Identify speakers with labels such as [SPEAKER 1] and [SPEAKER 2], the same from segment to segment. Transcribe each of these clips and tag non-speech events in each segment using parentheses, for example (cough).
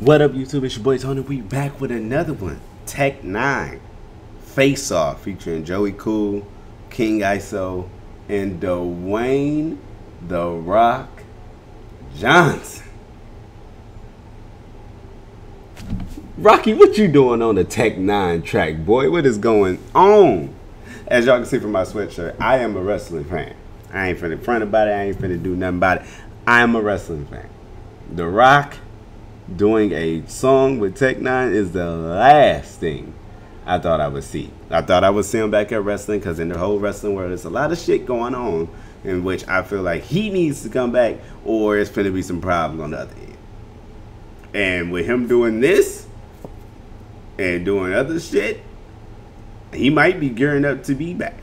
[SPEAKER 1] What up, YouTube? It's your boy Tony. We back with another one. Tech N9ne Face Off featuring Joey Cool, King ISO, and Dwayne The Rock Johnson. Rocky, what you doing on the Tech N9ne track, boy? What is going on? As y'all can see from my sweatshirt, I am a wrestling fan. I ain't finna front about it. I ain't finna do nothing about it. I am a wrestling fan. The Rock doing a song with Tech N9ne is the last thing I thought I would see. I thought I would see him back at wrestling because in the whole wrestling world, there's a lot of shit going on in which I feel like he needs to come back or it's going to be some problems on the other end. And with him doing this and doing other shit, he might be gearing up to be back.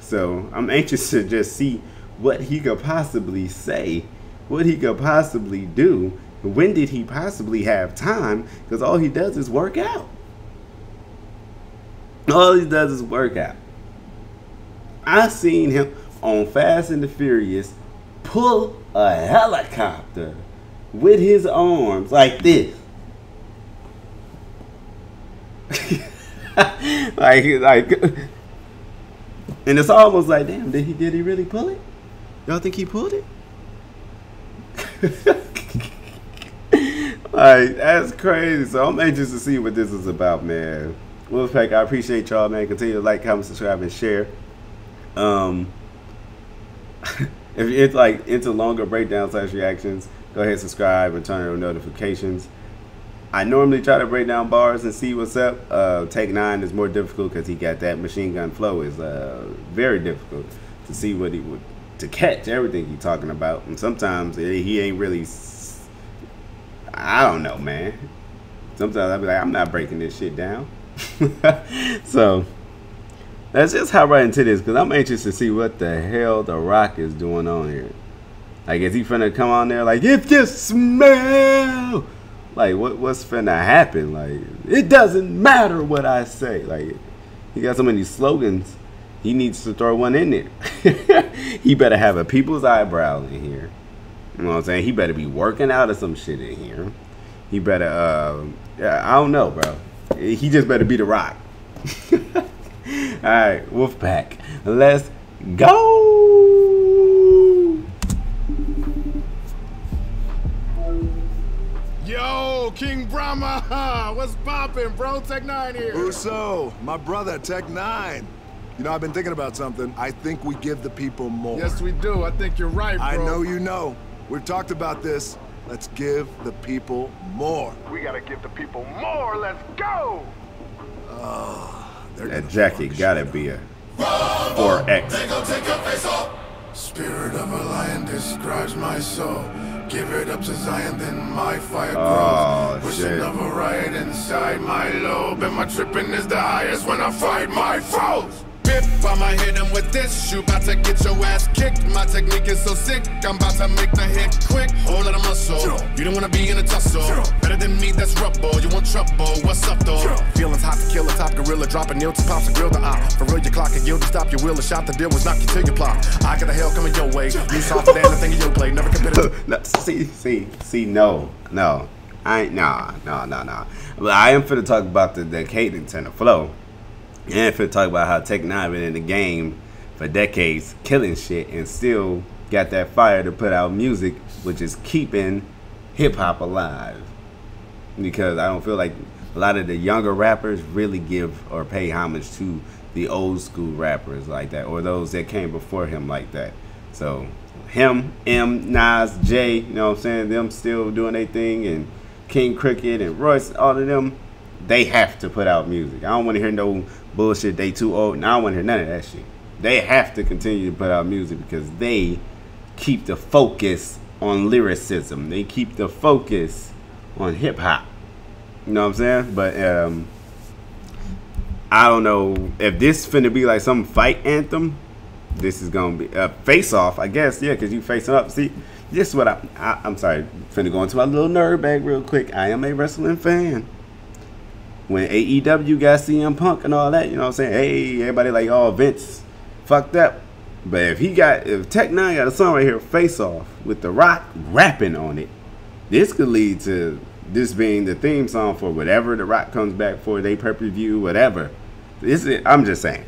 [SPEAKER 1] So I'm anxious (laughs) to just see what he could possibly say, what he could possibly do. When did he possibly have time? Because all he does is work out. All he does is work out. I seen him on Fast and the Furious pull a helicopter with his arms like this. (laughs) like like and it's almost like damn did he did he really pull it y'all think he pulled it (laughs) like that's crazy so i'm anxious to see what this is about man wolfpack i appreciate y'all man continue to like comment subscribe and share um (laughs) if it's like into longer breakdown slash reactions go ahead subscribe and turn on notifications I normally try to break down bars and see what's up. Uh, Tech N9ne is more difficult because he got that machine gun flow. is uh, very difficult to see what he would to catch everything he's talking about. And sometimes he ain't really. I don't know, man. Sometimes I'll be like, I'm not breaking this shit down. (laughs) so let's just hop right into this because I'm anxious to see what the hell the Rock is doing on here. Like, is he finna come on there like, if you smell like what what's finna happen? Like it doesn't matter what I say. Like he got so many slogans. He needs to throw one in there. (laughs) he better have a people's eyebrow in here. You know what I'm saying? He better be working out of some shit in here. He better uh I don't know, bro. He just better be the rock. (laughs) Alright, Wolfpack. Let's go.
[SPEAKER 2] Yo, King Brahma! (laughs) What's poppin', bro? Tech N9ne here.
[SPEAKER 3] Uso, my brother, Tech N9ne. You know, I've been thinking about something. I think we give the people more.
[SPEAKER 2] Yes, we do. I think you're right, bro.
[SPEAKER 3] I know you know. We've talked about this. Let's give the people more.
[SPEAKER 2] We gotta give the people more. Let's go!
[SPEAKER 3] Oh,
[SPEAKER 1] that jacket gotta be a 4X.
[SPEAKER 4] Spirit of a lion describes my soul. Give it up to Zion, then my fire oh, grows.
[SPEAKER 1] Oh,
[SPEAKER 4] Pushing
[SPEAKER 1] shit.
[SPEAKER 4] of a riot inside my lobe. And my tripping is the highest when I fight my foes. Bip, I'ma hit him with this. You about to get your ass kicked. My technique is so sick. I'm about to make the hit quick. Whole lot of muscle. You don't wanna be in a tussle. Better than me, that's rubble. You want trouble? What's up, though?
[SPEAKER 2] Feelings hot to kill a top gorilla, dropping nil to pops and grill the eye. For real, your clock and yield to stop your will. A shot the deal was knock you till you plop. I got the hell coming your way. You softer than the thing in your play. Never compare (laughs)
[SPEAKER 1] no, see, see, see, no, no. I ain't, nah, nah, nah, nah. But I am finna talk about the, the cadence and the flow. And finna talk about how Tech N9ne been in the game for decades, killing shit, and still got that fire to put out music, which is keeping hip hop alive. Because I don't feel like a lot of the younger rappers really give or pay homage to the old school rappers like that, or those that came before him like that. So him, M, Nas, J, you know what I'm saying? Them still doing their thing, and King Cricket and Royce, all of them, they have to put out music. I don't want to hear no bullshit. They too old. And I don't want to hear none of that shit. They have to continue to put out music because they keep the focus on lyricism. They keep the focus on hip hop. You know what I'm saying? But um, I don't know if this finna be like some fight anthem. This is gonna be a uh, face off, I guess. Yeah, because you facing up. See, this is what I, I. I'm sorry, finna go into my little nerd bag real quick. I am a wrestling fan. When AEW got CM Punk and all that, you know what I'm saying? Hey, everybody like, oh, Vince fucked up. But if he got, if Tech N9ne got a song right here, Face Off, with The Rock rapping on it, this could lead to this being the theme song for whatever The Rock comes back for, they pay per view, whatever. This is, I'm just saying.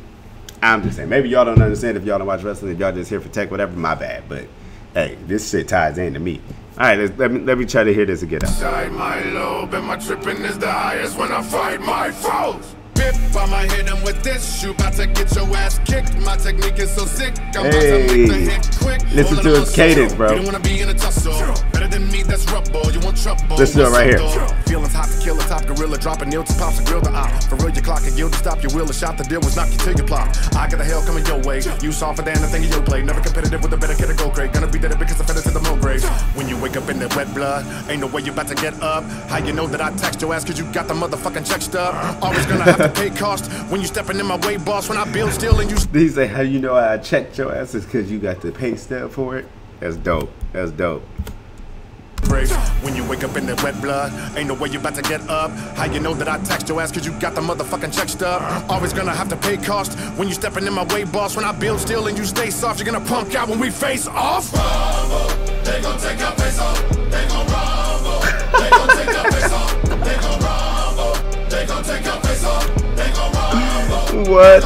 [SPEAKER 1] I'm just saying. Maybe y'all don't understand if y'all don't watch wrestling. If y'all just here for tech, whatever, my bad. But hey, this shit ties into me. All right, let's, let me let me try to hear this again.
[SPEAKER 4] Side my lobe and my tripping is the highest when I fight my foes. Bip, I'ma hit him with this. You about to get your ass kicked. My technique is so sick. I'm about to make the
[SPEAKER 1] Hey,
[SPEAKER 4] hit quick.
[SPEAKER 1] listen to
[SPEAKER 4] in
[SPEAKER 1] his cadence, bro.
[SPEAKER 4] You don't wanna be in a tussle. Better than me, that's rubble. You want trouble.
[SPEAKER 1] Listen to it right here.
[SPEAKER 4] What's up.
[SPEAKER 2] Feelings hot to kill a top gorilla, dropping nil to pops a grill the eye. For real, your clock and yield to stop your will. A shot the deal was knock you till you plot. I got the hell coming your way. You saw for damn the thing in your play. Never you wake up in that wet blood, ain't no way you about to get up. How you know that I text your ass cause you got the motherfucking check stub? Always gonna have to pay cost when you stepping in my way, boss. When I build still and you
[SPEAKER 1] He say, "How you know I checked your ass? Is because you got the pay stub for it." That's dope. That's dope.
[SPEAKER 2] When you wake up in the wet blood, ain't no way you about to get up. How you know that I text your ass cause you got the motherfucking check stub? Always gonna have to pay cost when you stepping in my way, boss. When I build still and you stay soft, you're gonna punk out when we face off.
[SPEAKER 4] They gon' take your. They gon' rumble. Take your face off. They gon' rumble. They gon' take your face off. They gon' rumble.
[SPEAKER 1] What?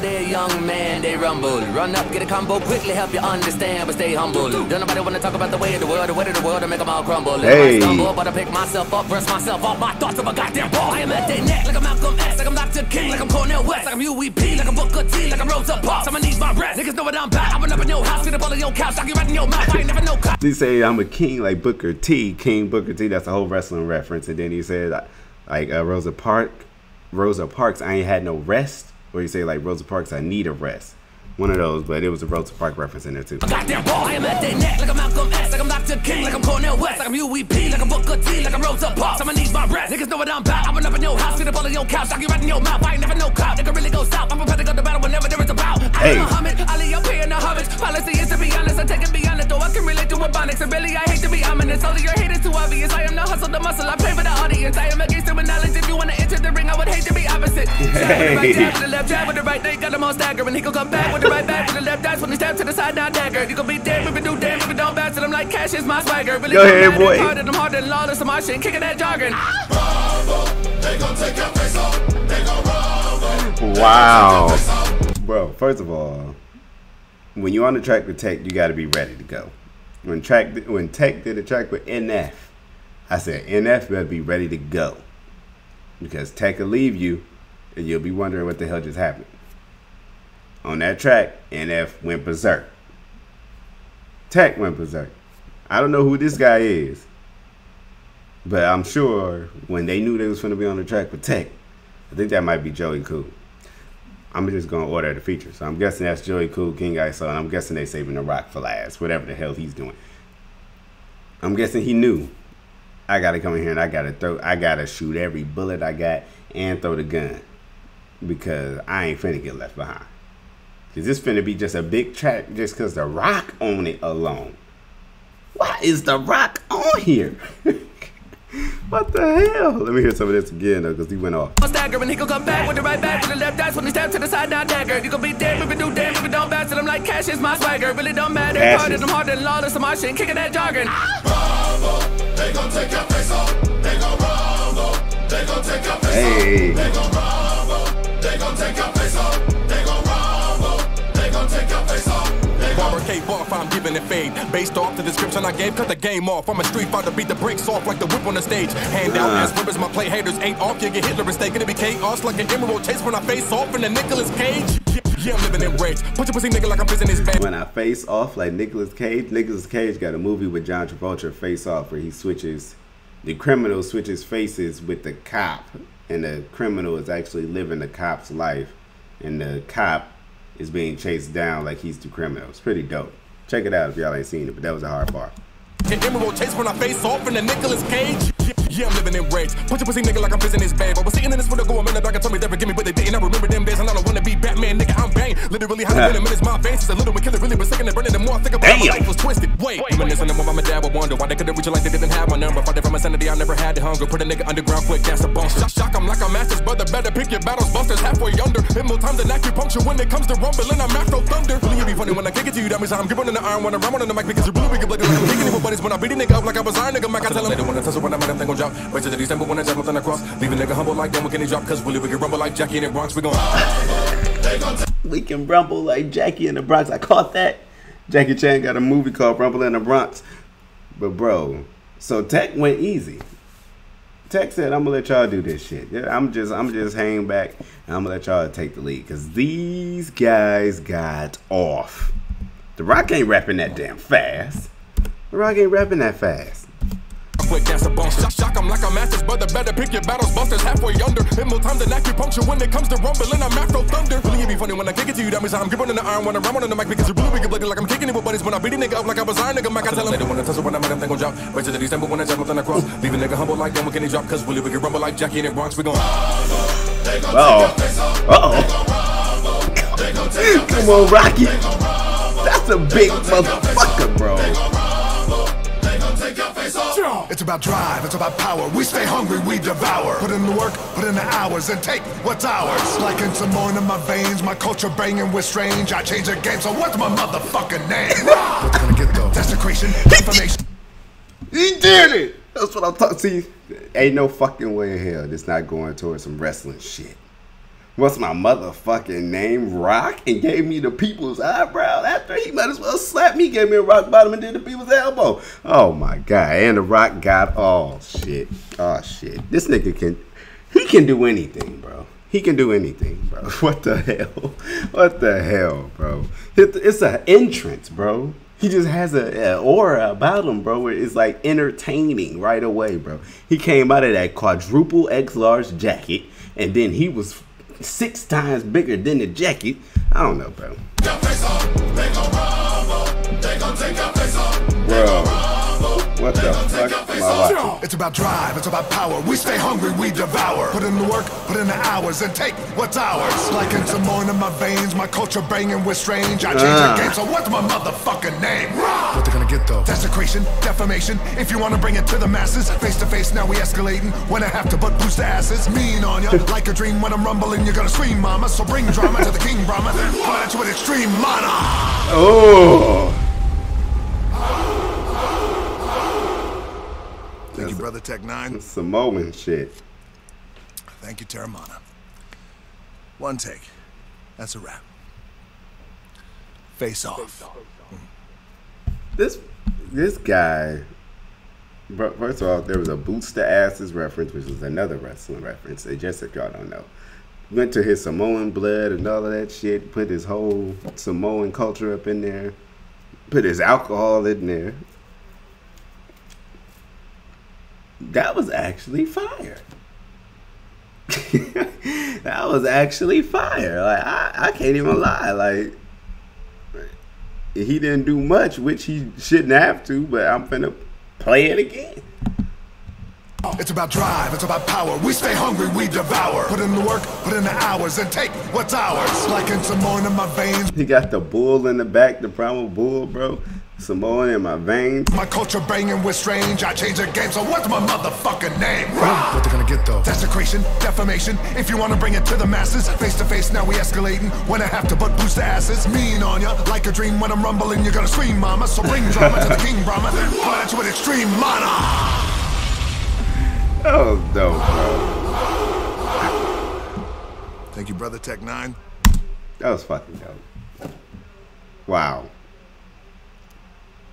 [SPEAKER 4] Take your. They gon'
[SPEAKER 5] there, young man, they rumble. Run up, get a combo, quickly help you understand, but stay humble. Don't nobody wanna talk about the way of the world, the way of the world, to make them all crumble.
[SPEAKER 1] Hey.
[SPEAKER 5] If I stumble, but I pick myself up, brush myself off my thoughts of a goddamn ball. I am at their neck, like I'm Malcolm X, like I'm Dr. King, like I'm Cornel West, like I'm Huey P, like I'm Booker T, like I'm Rosa Parks. I'ma need my rest. Niggas know what I'm about. I run up in your house, get up all in your couch, knock you right in your mouth. I ain't never no cop.
[SPEAKER 1] He say I'm a king like Booker T, King Booker T. That's a whole wrestling reference. And then he said like uh, Rosa Park, Rosa Parks. I ain't had no rest. Or you say like Rosa Parks, I need a rest. One of those, but it was a Rosa Park reference in there too.
[SPEAKER 5] Goddamn ball, I am at their neck like I'm Malcolm X, like I'm Dr. King, like I'm Cornel West, like I'm Huey P, like I'm Booker T, like I'm Rosa Parks. I'ma need my rest. Niggas know what I'm about. I run up in your house, get up in your couch, knock you right in your mouth. I ain't never no cop. Nigga really go south. I'm prepared to go to battle whenever there is a bout.
[SPEAKER 1] Hey.
[SPEAKER 5] I'm Muhammad, Ali up here in the homage. Policy is to be honest, I take it beyond it, though I can relate to Ebonics. And really, I hate to be ominous. All of your hate is too obvious. I am the hustle, the muscle. I pay for the audience. I am against it with knowledge. If you wanna enter the ring, I would hate to be opposite. Jab with the right, jab with the left, jab with the right. They got them all staggering. He gon' come back with the right back with the left. That's when he stab to the side, now dagger. You gon' be dead if you do damn if you don't bounce to them like cash is my swagger. Really
[SPEAKER 1] Go
[SPEAKER 5] don't
[SPEAKER 1] ahead,
[SPEAKER 5] matter.
[SPEAKER 1] boy.
[SPEAKER 5] Harder than harder than lawless. I'm my shit, kicking that jargon.
[SPEAKER 4] They gon' take your face off. They gon'
[SPEAKER 1] Wow. Bro, first of all, when you're on the track with Tech, you got to be ready to go. When track when Tech did a track with NF, I said NF better be ready to go because Tech will leave you, and you'll be wondering what the hell just happened. On that track, NF went berserk. Tech went berserk. I don't know who this guy is, but I'm sure when they knew they was going to be on the track with Tech, I think that might be Joey Cool. I'm just gonna order the feature. So I'm guessing that's Joey Cool, King ISO, and I'm guessing they saving the rock for last, whatever the hell he's doing. I'm guessing he knew. I gotta come in here and I gotta throw I gotta shoot every bullet I got and throw the gun. Because I ain't finna get left behind. Cause this finna be just a big track just cause the rock on it alone. Why is the rock on here? (laughs) what the hell? Let me hear some of this again though, cause he went off.
[SPEAKER 5] I'm staggering. He gon' come back with the right back with the left. That's when he stab to the side, now dagger. You gon' be dead if you do damn if you don't them like cash is my swagger. Really don't matter.
[SPEAKER 1] Cash
[SPEAKER 5] Harder than harder than lawless. I'm my shit, kicking that jargon.
[SPEAKER 4] They gon' take your face off. They gon' rumble. They gon' take your face
[SPEAKER 1] Hey.
[SPEAKER 4] off. They gon' rumble. They gon'
[SPEAKER 6] Barber cave off, I'm giving it fade. Based off the description I gave, cut the game off. I'm a street fighter, beat the brakes off like the whip on the stage. Hand out as whippers, my play haters ain't off. You get Hitler mistake, it'll be chaos like an emerald chase when I face off in the Nicolas Cage. Yeah, I'm living in rage. Put your pussy nigga like I'm his bed.
[SPEAKER 1] when I face off like Nicolas Cage. Nicolas Cage got a movie with John Travolta, Face Off, where he switches, the criminal switches faces with the cop, and the criminal is actually living the cop's life, and the cop is being chased down like he's the criminal. It's pretty dope. Check it out if y'all ain't seen it, but that was a hard part.
[SPEAKER 6] An emerald chase when I face off in the Nicolas Cage. Yeah, I'm living in rage. Punch a pussy nigga like I'm pissing his bag. I was sitting in this for the go a minute, I can tell me they forgive me, but they didn't. I remember them days and I don't wanna be Batman, nigga. I'm bang. Literally, how
[SPEAKER 1] Yeah.
[SPEAKER 6] been a minute's my veins. Since a little one killer really was sick and burning. The more I think about it, my life was twisted. Wait, reminiscing of when my dad would wonder why they couldn't reach it like they didn't have my number. Fighting from insanity, I never had the hunger. Put a nigga underground quick, that's a bump. Shock, shock, I'm like a master's brother. Better pick your battles, busters halfway under. Hit more time than acupuncture when it comes to rumbling. I'm afro thunder. Really, it be funny when I kick it to you. That means I'm gripping on the iron when I'm ramming on the mic because you're blue. We can play like I'm kicking it with buddies when I beat a nigga up like I was iron nigga. Mac, I tell him. They don't wanna tussle when I'm at them, they gon' Wait till the December when I jump nothing across. Leave a nigga humble like them, we can drop. Cause really, we can rumble like Jackie in the Bronx. We gon'
[SPEAKER 1] We can rumble like Jackie in the Bronx. I caught that. Jackie Chan got a movie called Rumble in the Bronx. But bro, so Tech went easy. Tech said, "I'm gonna let y'all do this shit. Yeah, I'm just, I'm just hanging back, I'm gonna let y'all take the lead because these guys got off. The Rock ain't rapping that damn fast. The Rock ain't rapping that fast.
[SPEAKER 6] Quick, that's a bump. Shock, shock, I'm like a master's brother. Better pick your battles, busters halfway under. Hit more time than acupuncture when it comes to rumbling. I'm afro thunder. Really, it be funny when I kick it to you. That means I'm gripping on the iron when I'm on the mic because you're blue. We can play like I'm kicking it with buddies when I beat a nigga up like I was iron nigga. Mac, I tell him. They don't wanna tussle when I'm at them, they gon' drop. Wait till the December when I jump nothing across. Leave a nigga humble like them, can drop. Cause really, we can rumble like Jackie in the Bronx. We gon'
[SPEAKER 1] Oh, uh oh. Come on, Rocky. That's a big motherfucker, bro.
[SPEAKER 3] It's about drive, it's about power. We stay hungry, we devour. Put in the work, put in the hours, and take what's ours. Like in Samoan in my veins, my culture banging with strange. I change the game, so what's my motherfucking name? what they gonna get though? Desecration, defamation.
[SPEAKER 1] He did it. That's what I'm talking. See, ain't no fucking way in hell this not going towards some wrestling shit. What's my motherfucking name? Rock and gave me the people's eyebrow after he might as well slap me, gave me a rock bottom and did the people's elbow. Oh my god! And the Rock got all shit. Oh shit! This nigga can, he can do anything, bro. He can do anything, bro. (laughs) What the hell? What the hell, bro? It's an entrance, bro. He just has a, a aura about him, bro. It's like entertaining right away, bro. He came out of that quadruple X large jacket, and then he was six times bigger than the jacket. I don't know, bro. Bro, what the fuck am I watching?
[SPEAKER 3] It's about drive, it's about power. We stay hungry, we devour. Put in the work, put in the hours, and take what's ours. Like in Samoan in my veins, my culture banging with strange. I change
[SPEAKER 1] Ah.
[SPEAKER 3] the game, so what's my motherfucking name? What they gonna get though? Desecration, defamation. If you wanna bring it to the masses, face to face, now we escalating. When I have to butt boost the asses, mean on ya. (laughs) Like a dream when I'm rumbling, you're gonna scream, mama. So bring drama to the king, Brahma. Point at you with extreme mana.
[SPEAKER 1] Oh,
[SPEAKER 3] Thank you, brother Tech N9ne.
[SPEAKER 1] Samoan shit.
[SPEAKER 3] Thank you, Teremana. One take. That's a wrap. Face off. Mm-hmm.
[SPEAKER 1] This this guy. First of all, there was a boots to asses reference, which is another wrestling reference. And just if y'all don't know, went to his Samoan blood and all of that shit. Put his whole Samoan culture up in there. Put his alcohol in there. That was actually fire. (laughs) that was actually fire. Like I, I can't even lie. Like he didn't do much, which he shouldn't have to, but I'm finna play it again.
[SPEAKER 3] It's about drive, it's about power. We stay hungry, we devour. Put in the work, put in the hours, and take what's ours. Like in Samoan in my veins,
[SPEAKER 1] He got the bull in the back, the primal bull, bro. Samoan in my veins.
[SPEAKER 3] my culture banging with strange. I change the game, so what's my motherfucking name? What they're gonna get though? Desecration, defamation. If you wanna bring it to the masses, face to face, now we escalating. When I have to butt boost the asses, mean on ya. Like a dream when I'm rumbling, you're gonna scream, mama. So bring drama to the king, Brahma. Point at you with extreme mana.
[SPEAKER 1] That was dope, bro.
[SPEAKER 3] Thank you, brother Tech N9ne.
[SPEAKER 1] That was fucking dope. Wow.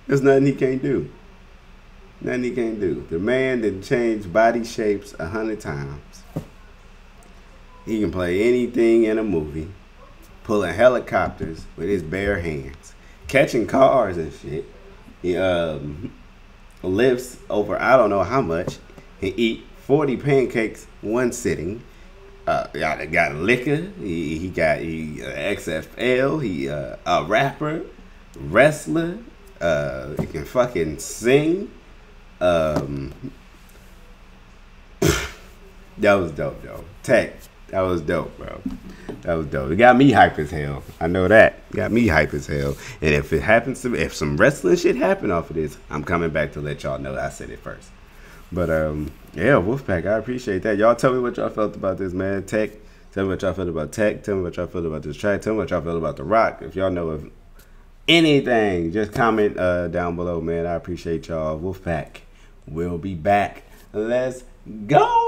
[SPEAKER 1] There's nothing he can't do. Nothing he can't do. The man that changed body shapes a hundred times. He can play anything in a movie. Pulling helicopters with his bare hands. Catching cars and shit. He um lifts over I don't know how much. He eat 40 pancakes one sitting. Uh, got got liquor. He, he got he uh, XFL. He uh, a rapper, wrestler. Uh, he can fucking sing. Um, (laughs) That was dope, though. Tech, that was dope, bro. That was dope. It got me hype as hell. I know that. It got me hype as hell. And if it happens to if some wrestling shit happen off of this, I'm coming back to let y'all know I said it first. But um, yeah, Wolfpack, I appreciate that. Y'all tell me what y'all felt about this, man. Tech, tell me what y'all felt about Tech. Tell me what y'all felt about this track. Tell me what y'all felt about The Rock. If y'all know of anything, just comment uh, down below, man. I appreciate y'all. Wolfpack will be back. Let's go.